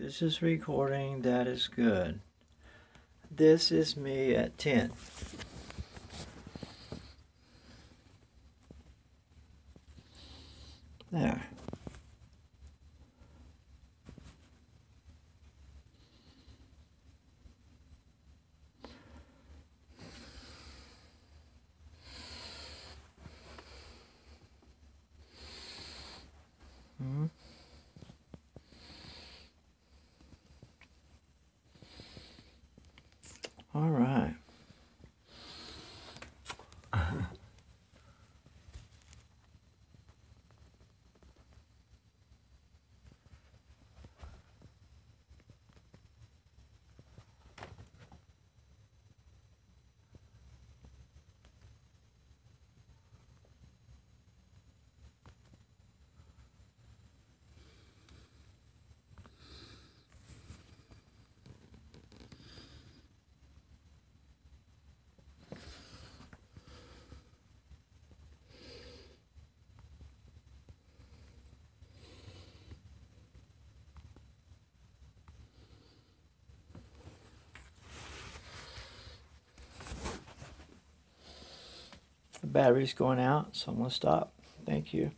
This is recording. That is good. This is me at 10. There. Hmm. All right. The battery's going out, so I'm going to stop. Thank you.